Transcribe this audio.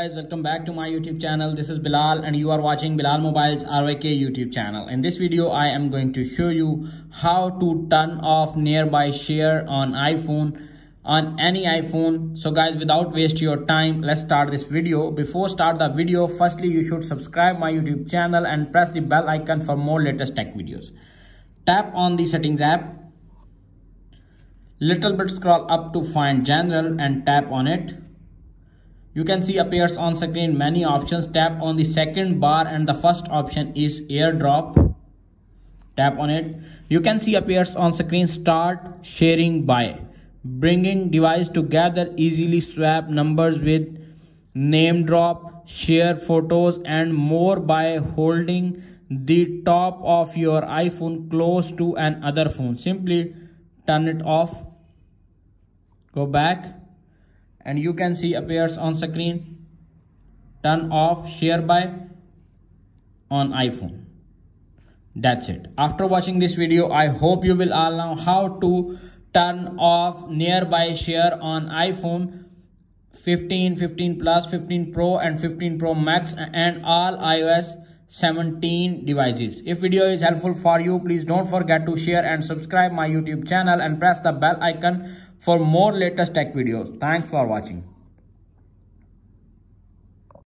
guys welcome back to my youtube channel. This is bilal and you are watching bilal mobiles ryk youtube channel. In this video i am going to show you how to turn off nearby share on iphone on any iphone. So guys without waste your time let's start this video. Before start the video firstly you should subscribe my youtube channel and press the bell icon for more latest tech videos. Tap on the settings app. Little bit scroll up to find general and tap on it you can see appears on screen many options. Tap on the second bar and the first option is airdrop. Tap on it. You can see appears on screen start sharing by bringing device together easily swap numbers with name drop share photos and more by holding the top of your iphone close to another phone simply turn it off go back and you can see appears on screen. Turn off share by on iphone. That's it. After watching this video i hope you will all know how to turn off nearby share on iphone 15 15 plus 15 pro and 15 pro max and all ios 17 devices. If video is helpful for you please don't forget to share and subscribe my youtube channel and press the bell icon for more latest tech videos. Thanks for watching.